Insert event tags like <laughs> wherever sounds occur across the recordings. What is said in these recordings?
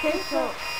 K-pop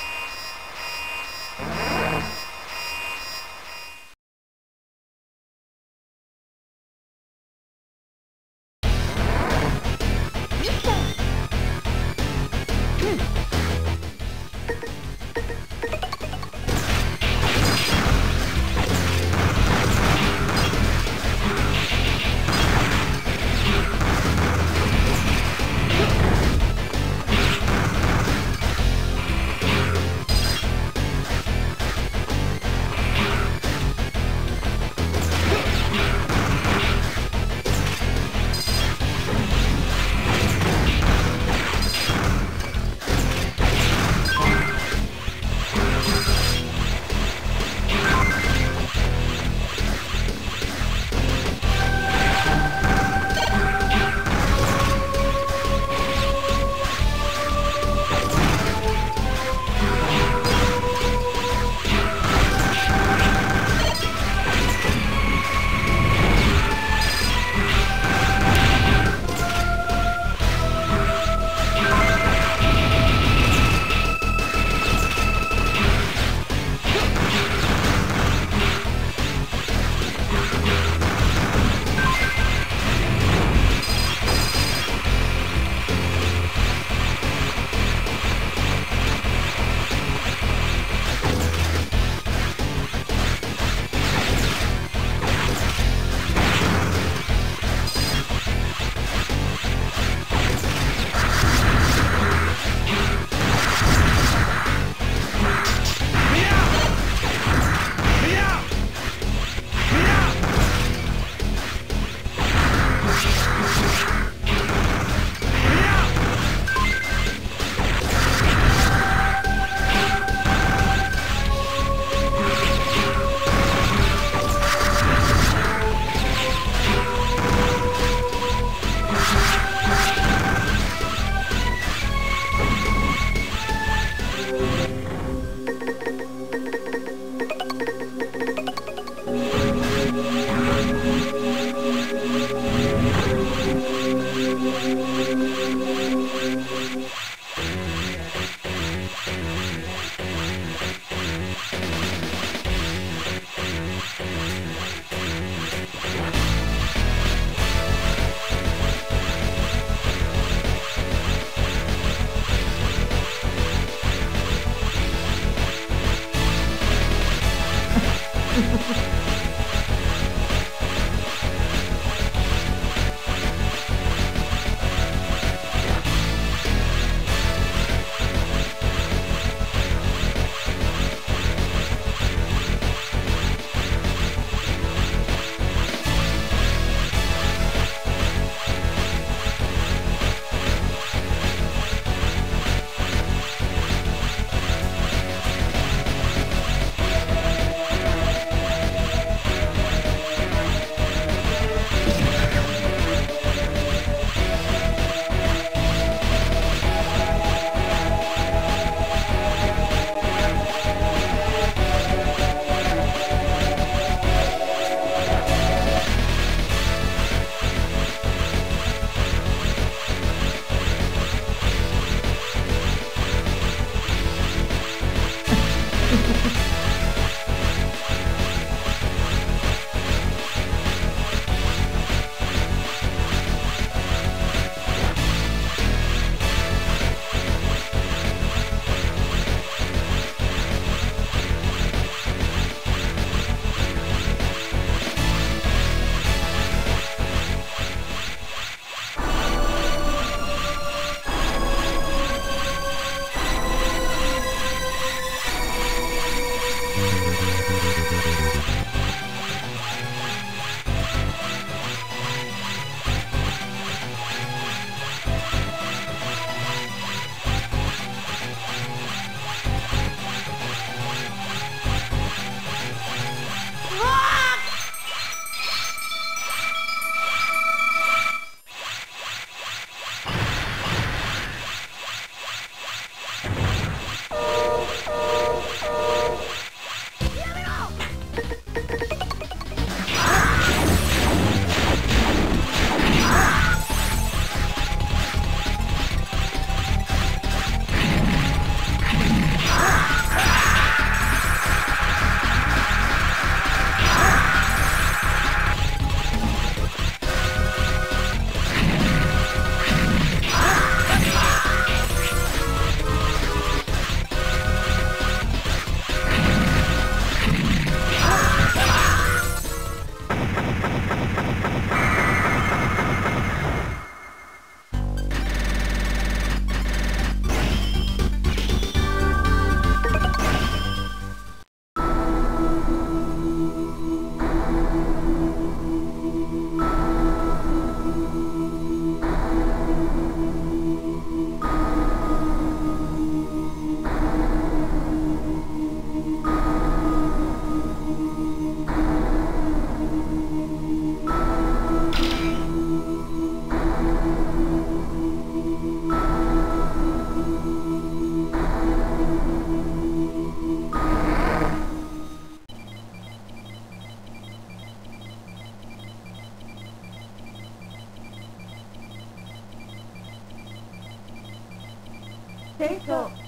Gracias. you <laughs> Potato.